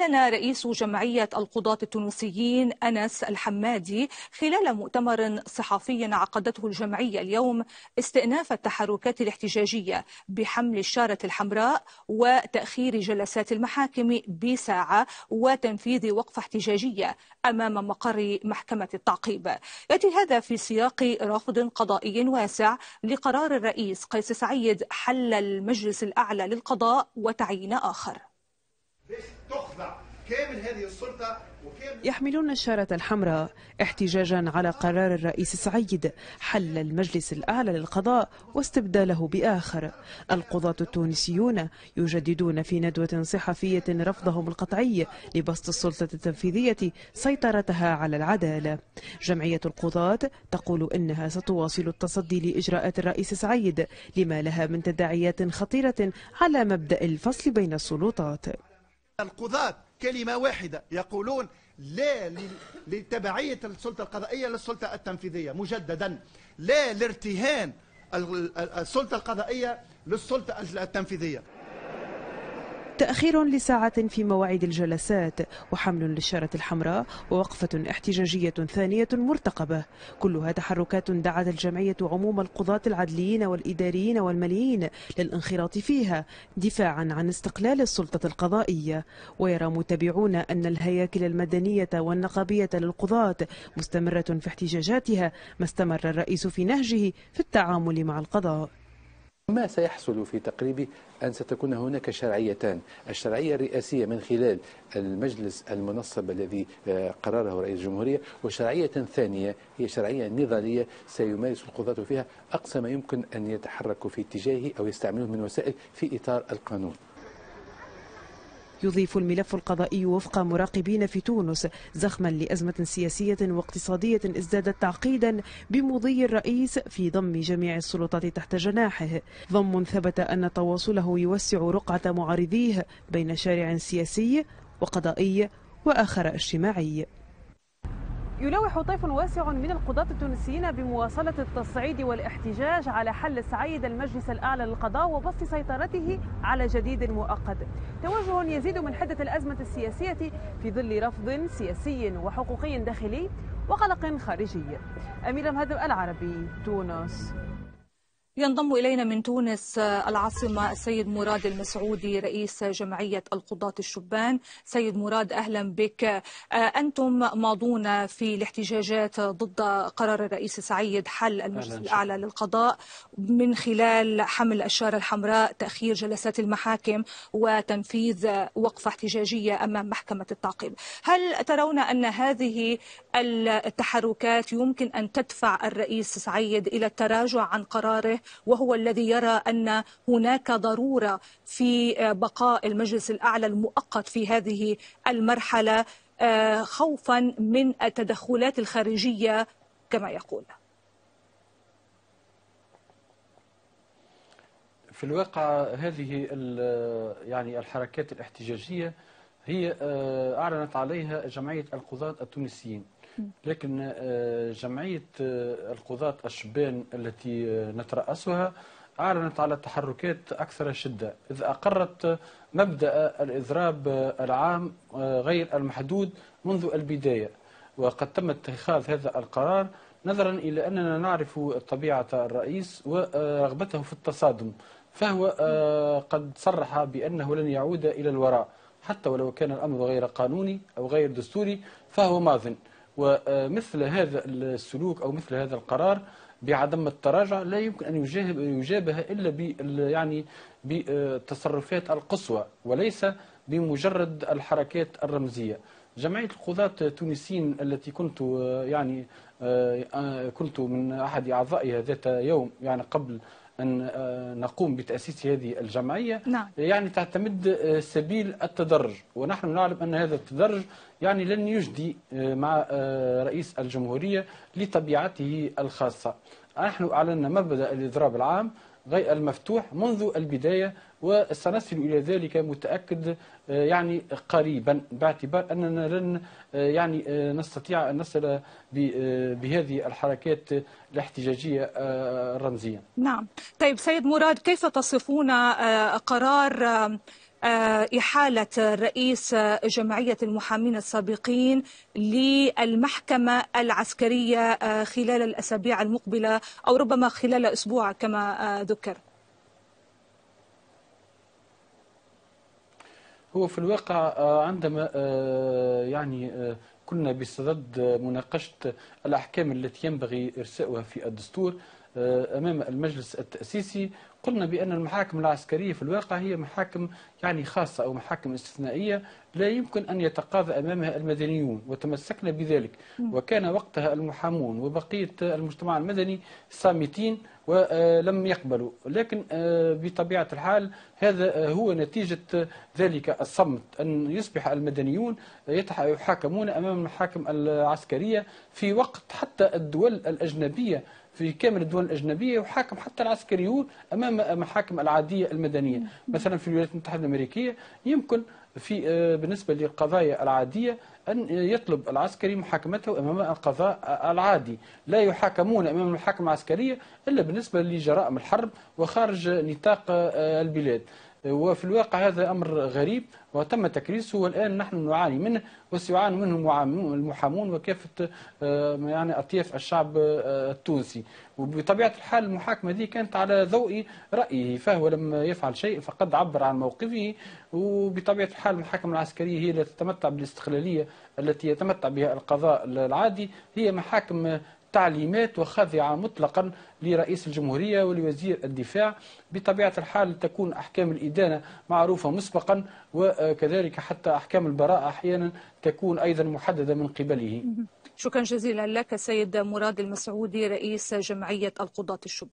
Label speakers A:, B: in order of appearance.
A: أعلن رئيس جمعية القضاة التونسيين أنس الحمادي خلال مؤتمر صحفي عقدته الجمعية اليوم استئناف التحركات الاحتجاجية بحمل الشارة الحمراء وتأخير جلسات المحاكم بساعة وتنفيذ وقفة احتجاجية أمام مقر محكمة التعقيب. يأتي هذا في سياق رفض قضائي واسع لقرار الرئيس قيس سعيد حل المجلس الأعلى للقضاء وتعيين آخر.
B: تخضع. كامل هذه السلطة
C: يحملون الشارة الحمراء احتجاجا على قرار الرئيس سعيد. حل المجلس الأعلى للقضاء واستبداله بآخر. القضاة التونسيون يجددون في ندوة صحفية رفضهم القطعي لبسط السلطة التنفيذية سيطرتها على العدالة. جمعية القضاة تقول إنها ستواصل التصدي لإجراءات الرئيس سعيد لما لها من تداعيات خطيرة على مبدأ الفصل بين السلطات.
B: القضاة كلمة واحدة يقولون لا لتبعية السلطة القضائية للسلطة التنفيذية مجددا. لا لارتهان السلطة القضائية للسلطة التنفيذية.
C: تأخير لساعة في مواعيد الجلسات وحمل للشارة الحمراء ووقفة احتجاجية ثانية مرتقبة. كلها تحركات دعت الجمعية عموم القضاة العدليين والإداريين والماليين للانخراط فيها دفاعا عن استقلال السلطة القضائية. ويرى متابعون أن الهياكل المدنية والنقابية للقضاة مستمرة في احتجاجاتها ما استمر الرئيس في نهجه في التعامل مع القضاء.
D: ما سيحصل في تقريبي أن ستكون هناك شرعيتان؟ الشرعية الرئاسية من خلال المجلس المنصب الذي آه، قرره رئيس الجمهورية وشرعية ثانية هي شرعية نضالية سيمارس القضاة فيها أقصى ما يمكن أن يتحركوا في اتجاهه أو يستعملوه من وسائل في إطار القانون.
C: يضيف الملف القضائي وفق مراقبين في تونس زخما لأزمة سياسية واقتصادية ازدادت تعقيدا بمضي الرئيس في ضم جميع السلطات تحت جناحه. ضم ثبت أن تواصله يوسع رقعة معارضيه بين شارع سياسي وقضائي وآخر اجتماعي.
E: يلوح طيف واسع من القضاة التونسيين بمواصلة التصعيد والاحتجاج على حل سعيد المجلس الأعلى للقضاء وبسط سيطرته على جديد مؤقت. توجه يزيد من حدة الأزمة السياسية في ظل رفض سياسي وحقوقي داخلي وقلق خارجي. أمير مهدب العربي تونس.
A: ينضم إلينا من تونس العاصمة السيد مراد المسعودي رئيس جمعية القضاة الشبان. سيد مراد أهلا بك. أنتم ماضون في الاحتجاجات ضد قرار الرئيس سعيد حل المجلس الأعلى للقضاء من خلال حمل الشارة الحمراء تأخير جلسات المحاكم وتنفيذ وقفة احتجاجية أمام محكمة التعقيب. هل ترون أن هذه التحركات يمكن أن تدفع الرئيس سعيد إلى التراجع عن قراره؟ وهو الذي يرى أن هناك ضرورة في بقاء المجلس الأعلى المؤقت في هذه المرحلة آه، خوفا من التدخلات الخارجية كما يقول.
F: في الواقع هذه يعني الحركات الاحتجاجية هي آه، أعلنت عليها جمعية القضاة التونسيين. لكن آه، جمعية آه، القضاة الشبان التي آه، نترأسها أعلنت على تحركات أكثر شدة إذ أقرت مبدأ الإضراب العام غير المحدود منذ البداية. وقد تم اتخاذ هذا القرار نظرا إلى أننا نعرف طبيعة الرئيس ورغبته في التصادم. فهو قد صرح بأنه لن يعود إلى الوراء حتى ولو كان الأمر غير قانوني أو غير دستوري فهو ماضٍ. ومثل هذا السلوك أو مثل هذا القرار بعدم التراجع لا يمكن أن يجابه إلا يعني بالتصرفات القصوى وليس بمجرد الحركات الرمزية. جمعية القضاة التونسيين التي كنت يعني كنت من أحد أعضائها ذات يوم يعني قبل أن نقوم بتأسيس هذه الجمعية.
A: نعم.
F: يعني تعتمد سبيل التدرج. ونحن نعلم أن هذا التدرج يعني لن يجدي مع رئيس الجمهورية لطبيعته الخاصة. نحن أعلنا مبدأ الإضراب العام. المفتوح منذ البداية وسنصل إلى ذلك متأكد يعني قريبا باعتبار أننا لن يعني نستطيع أن نصل بهذه الحركات الاحتجاجية الرمزية.
A: نعم. طيب سيد مراد كيف تصفون قرار آه، إحالة رئيس جمعية المحامين السابقين للمحكمة العسكرية آه، خلال الأسابيع المقبلة أو ربما خلال أسبوع كما ذكر.
F: هو في الواقع عندما يعني كنا بصدد مناقشة الأحكام التي ينبغي إرساؤها في الدستور أمام المجلس التأسيسي قلنا بأن المحاكم العسكرية في الواقع هي محاكم يعني خاصة أو محاكم استثنائية لا يمكن أن يتقاضى أمامها المدنيون وتمسكنا بذلك. وكان وقتها المحامون وبقية المجتمع المدني صامتين ولم يقبلوا. لكن آه، بطبيعة الحال هذا هو نتيجة ذلك الصمت. أن يصبح المدنيون يحاكمون أمام المحاكم العسكرية في وقت حتى الدول الأجنبية في كامل الدول الأجنبية يحاكم حتى العسكريون أمام المحاكم العادية المدنية. مثلا في الولايات المتحدة الأمريكية يمكن في آه، بالنسبة للقضايا العادية أن يطلب العسكري محاكمته أمام القضاء العادي. لا يحاكمون أمام المحاكم العسكرية إلا بالنسبة لجرائم الحرب وخارج نطاق آه، البلاد. وفي الواقع هذا أمر غريب وتم تكريسه والآن نحن نعاني منه وسيعاني منه المحامون وكافة آه، يعني أطياف الشعب آه، التونسي. وبطبيعة الحال المحاكمة دي كانت على ضوء رأيه فهو لم يفعل شيء فقد عبر عن موقفه. وبطبيعة الحال المحاكم العسكرية هي التي تتمتع بالاستقلالية التي يتمتع بها القضاء العادي. هي محاكم تعليمات وخاضعة مطلقا لرئيس الجمهورية ولوزير الدفاع. بطبيعة الحال تكون أحكام الإدانة معروفة مسبقا وكذلك حتى أحكام البراءة أحيانا تكون أيضا محددة من قبله.
A: شكرا جزيلا لك سيد مراد المسعودي رئيس جمعية القضاة الشبان